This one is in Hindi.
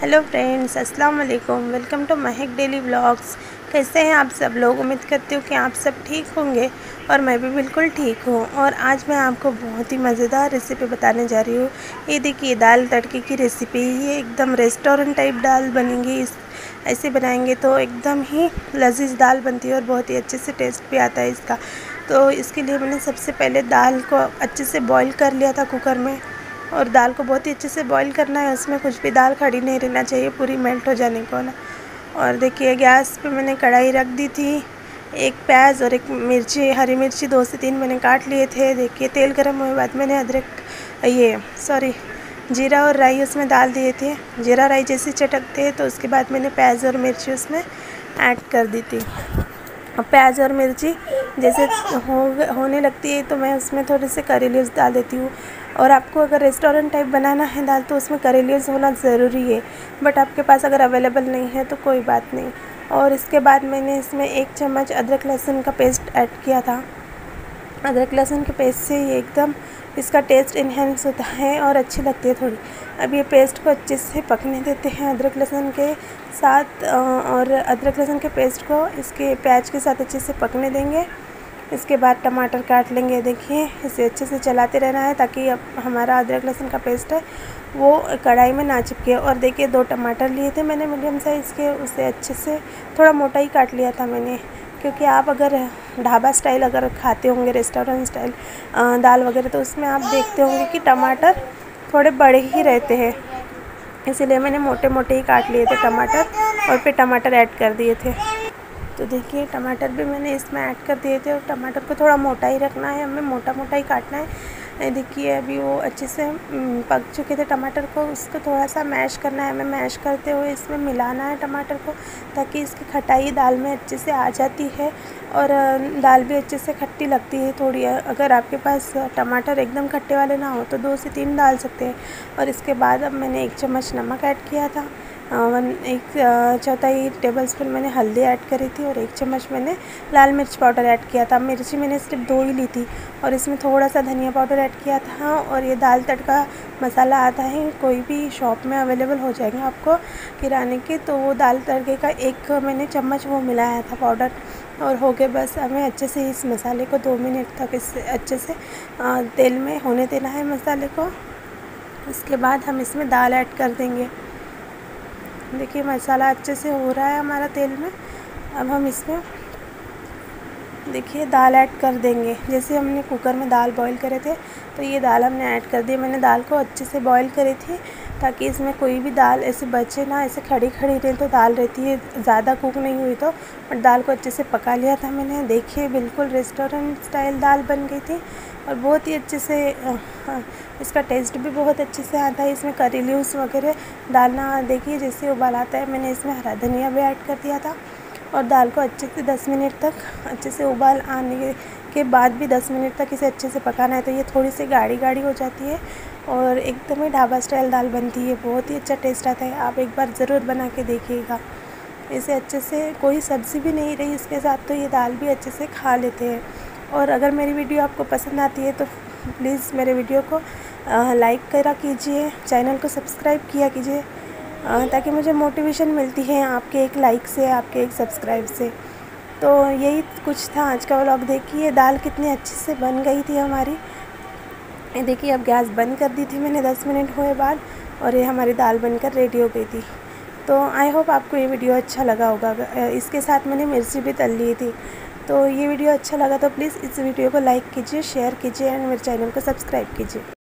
हेलो फ्रेंड्स अस्सलाम वालेकुम welcome to Mahak daily vlogs. कैसे हैं आप सब लोग? उम्मीद करती हूँ कि आप सब ठीक होंगे और मैं भी बिल्कुल ठीक हूँ। और आज मैं आपको बहुत ही मज़ेदार रेसिपी बताने जा रही हूँ। ये देखिए, दाल तड़के की रेसिपी ये एकदम रेस्टोरेंट टाइप दाल बनेंगी। इस, ऐसे बनाएँगे तो एकदम ही लजीज दाल बनती है और बहुत ही अच्छे से टेस्ट भी आता है इसका। तो इसके लिए मैंने सबसे पहले दाल को अच्छे से बॉईल कर लिया था कुकर में। और दाल को बहुत ही अच्छे से बॉईल करना है। उसमें कुछ भी दाल खड़ी नहीं रहना चाहिए, पूरी मेल्ट हो जाने को ना। और देखिए, गैस पे मैंने कढ़ाई रख दी थी। एक प्याज और एक मिर्ची, हरी मिर्ची दो से तीन मैंने काट लिए थे। देखिए, तेल गर्म हुए बाद मैंने अदरक, ये सॉरी जीरा और राई उसमें डाल दिए थे। जीरा राई जैसे चटकते हैं तो उसके बाद मैंने प्याज और मिर्ची उसमें ऐड कर दी थी। प्याज और मिर्ची जैसे हो होने लगती है तो मैं उसमें थोड़े से करी लीव्स डाल देती हूँ। और आपको अगर रेस्टोरेंट टाइप बनाना है दाल तो उसमें करी लीव्स होना ज़रूरी है। बट आपके पास अगर अवेलेबल नहीं है तो कोई बात नहीं। और इसके बाद मैंने इसमें एक चम्मच अदरक लहसुन का पेस्ट ऐड किया था। अदरक लहसुन के पेस्ट से ये एकदम इसका टेस्ट इन्हेंस होता है और अच्छी लगती है थोड़ी। अब ये पेस्ट को अच्छे से पकने देते हैं अदरक लहसुन के साथ और अदरक लहसुन के पेस्ट को इसके प्याज के साथ अच्छे से पकने देंगे। इसके बाद टमाटर काट लेंगे। देखिए, इसे अच्छे से चलाते रहना है ताकि अब हमारा अदरक लहसुन का पेस्ट है, वो कढ़ाई में ना चिपके। और देखिए, दो टमाटर लिए थे मैंने मीडियम साइज़ के, उसे अच्छे से थोड़ा मोटा ही काट लिया था मैंने। क्योंकि आप अगर ढाबा स्टाइल अगर खाते होंगे, रेस्टोरेंट स्टाइल दाल वगैरह तो उसमें आप देखते होंगे कि टमाटर थोड़े बड़े ही रहते हैं। इसीलिए मैंने मोटे मोटे ही काट लिए थे टमाटर और फिर टमाटर ऐड कर दिए थे। तो देखिए, टमाटर भी मैंने इसमें ऐड कर दिए थे और टमाटर को थोड़ा मोटा ही रखना है, हमें मोटा मोटा ही काटना है। देखिए, अभी वो अच्छे से पक चुके थे टमाटर को, उसको थोड़ा सा मैश करना है। हमें मैश करते हुए इसमें मिलाना है टमाटर को, ताकि इसकी खटाई दाल में अच्छे से आ जाती है और दाल भी अच्छे से खट्टी लगती है थोड़ी। अगर आपके पास टमाटर एकदम खट्टे वाले ना हो तो दो से तीन डाल सकते हैं। और इसके बाद अब मैंने एक चम्मच नमक ऐड किया था। वन एक चौथाई टेबल स्पून मैंने हल्दी ऐड करी थी और एक चम्मच मैंने लाल मिर्च पाउडर ऐड किया था। मिर्ची मैंने सिर्फ़ दो ही ली थी और इसमें थोड़ा सा धनिया पाउडर ऐड किया था और ये दाल तड़का मसाला आता है, कोई भी शॉप में अवेलेबल हो जाएगा आपको किराने के तो वो दाल तड़के का एक मैंने चम्मच वो मिलाया था पाउडर और हो गए बस। हमें अच्छे से इस मसाले को दो मिनट तक इस अच्छे से तेल में होने देना है मसाले को। उसके बाद हम इसमें दाल ऐड कर देंगे। देखिए मसाला अच्छे से हो रहा है हमारा तेल में। अब हम इसमें देखिए दाल ऐड कर देंगे। जैसे हमने कुकर में दाल बॉईल करे थे तो ये दाल हमने ऐड कर दी। मैंने दाल को अच्छे से बॉईल करी थी। ताकि इसमें कोई भी दाल ऐसे बचे ना, ऐसे खड़ी खड़ी रहे तो दाल रहती है। ज़्यादा कुक नहीं हुई तो बट दाल को अच्छे से पका लिया था मैंने। देखिए, बिल्कुल रेस्टोरेंट स्टाइल दाल बन गई थी और बहुत ही अच्छे से इसका टेस्ट भी बहुत अच्छे से आता है। इसमें करी लीव्स वगैरह डालना देखिए, जैसे उबाल आता है, मैंने इसमें हरा धनिया भी ऐड कर दिया था और दाल को अच्छे से 10 मिनट तक अच्छे से उबाल आने के बाद भी 10 मिनट तक इसे अच्छे से पकाना है तो ये थोड़ी सी गाढ़ी गाढ़ी हो जाती है और एकदम ही ढाबा स्टाइल दाल बनती है। बहुत ही अच्छा टेस्ट आता है, आप एक बार ज़रूर बना के देखिएगा। इसे अच्छे से कोई सब्ज़ी भी नहीं रही इसके साथ तो ये दाल भी अच्छे से खा लेते हैं। और अगर मेरी वीडियो आपको पसंद आती है तो प्लीज़ मेरे वीडियो को लाइक करा कीजिए, चैनल को सब्सक्राइब किया कीजिए ताकि मुझे मोटिवेशन मिलती है आपके एक लाइक से, आपके एक सब्सक्राइब से। तो यही कुछ था आज का व्लॉग देखिए दाल कितनी अच्छे से बन गई थी हमारी। ये देखिए, अब गैस बंद कर दी थी मैंने 10 मिनट हुए बाद और ये हमारी दाल बनकर रेडी हो गई थी। तो आई होप आपको ये वीडियो अच्छा लगा होगा। इसके साथ मैंने मिर्ची भी तल ली थी। तो ये वीडियो अच्छा लगा तो प्लीज़ इस वीडियो को लाइक कीजिए शेयर कीजिए एंड मेरे चैनल को सब्सक्राइब कीजिए।